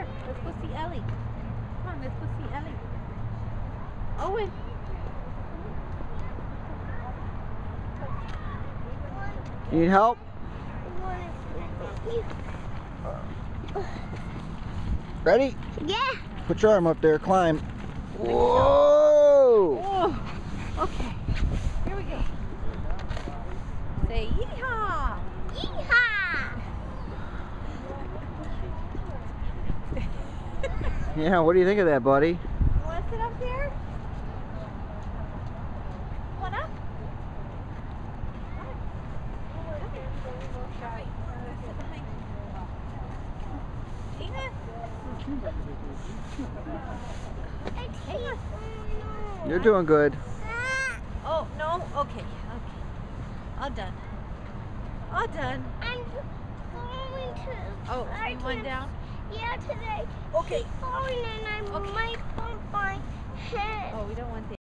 here. Let's go see Ellie. Come on, let's go see Ellie. Oh, Owen. Need help? Ready? Yeah. Put your arm up there, climb. Whoa! Oh, okay. Here we go. Say. Yeehaw! Yeah, what do you think of that, buddy? You want to sit up there? Come on up. You're doing good. Oh, no? Okay, okay. All done. All done. I'm going to. Oh, I you one can't- down? Yeah, today. Okay. Falling and I Okay. might bump my head. Oh, we don't want that.